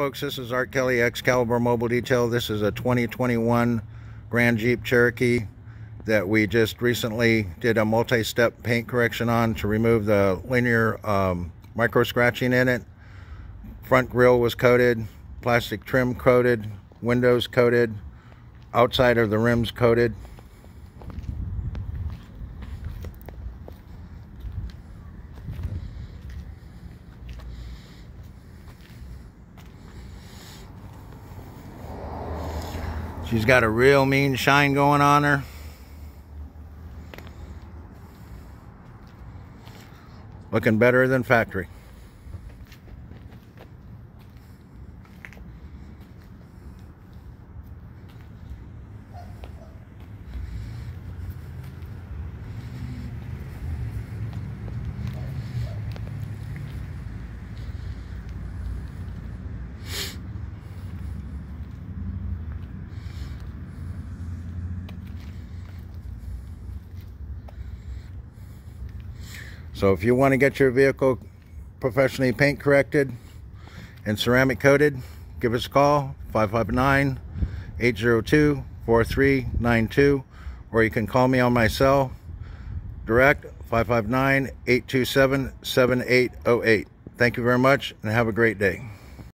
Folks, this is Art Kelly, Excalibur Mobile Detail. This is a 2021 Grand Jeep Cherokee that we just recently did a multi-step paint correction on to remove the linear um, micro scratching in it. Front grille was coated, plastic trim coated, windows coated, outside of the rims coated. She's got a real mean shine going on her. Looking better than factory. So if you want to get your vehicle professionally paint corrected and ceramic coated, give us a call 559-802-4392 or you can call me on my cell direct 559-827-7808. Thank you very much and have a great day.